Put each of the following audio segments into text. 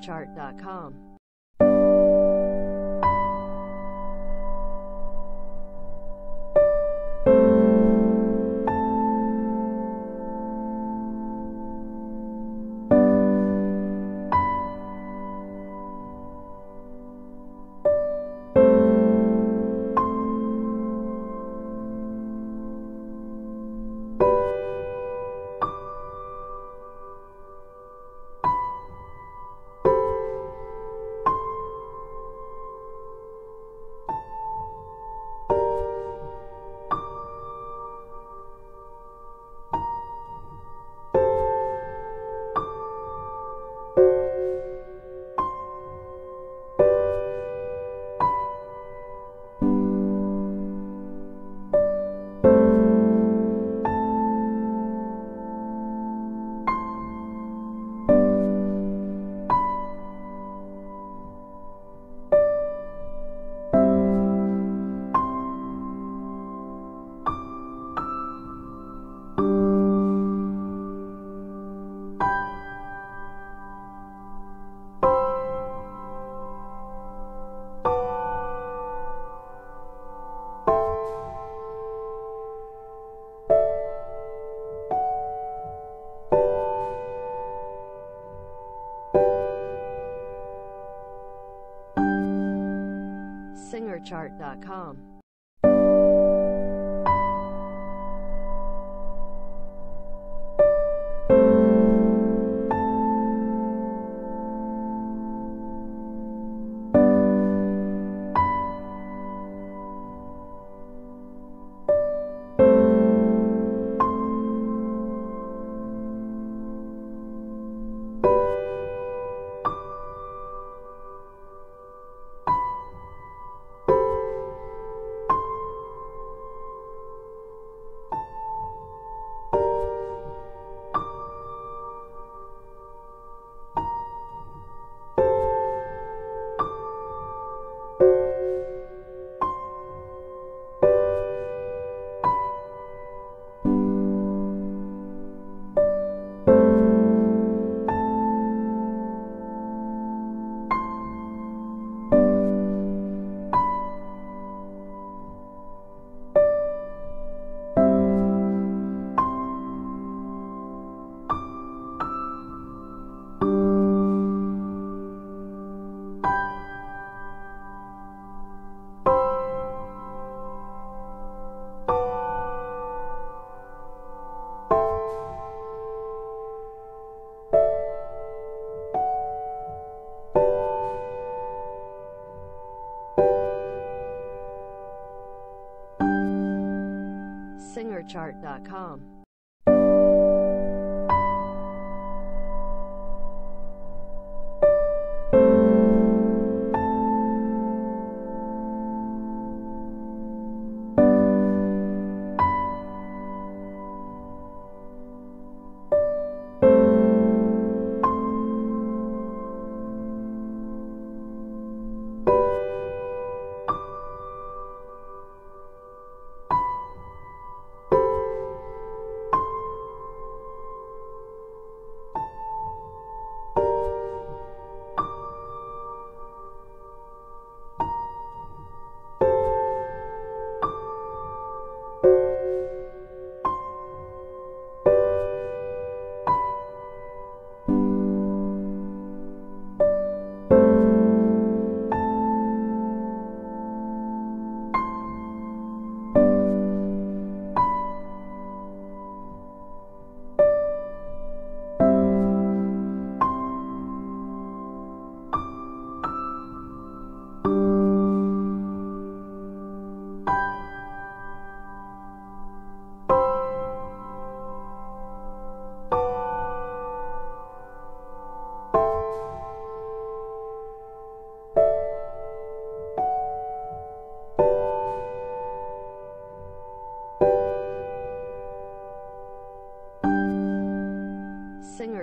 SingerChart.com. SingerChart.com. SingerChart.com.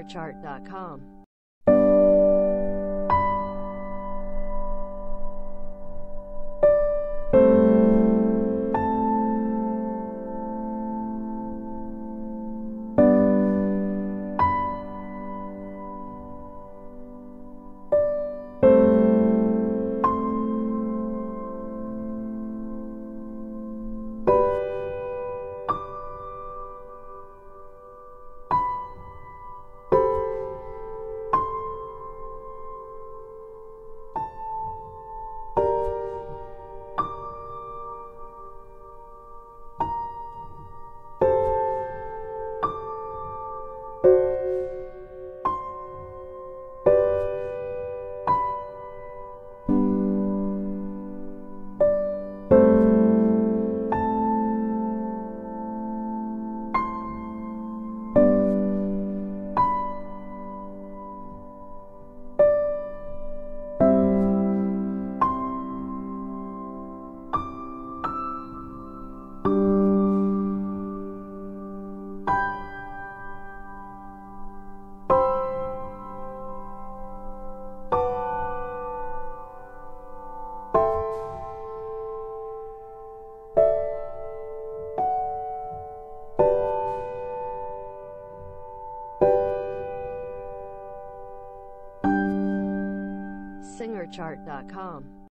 SingerChart.com. SingerChart.com.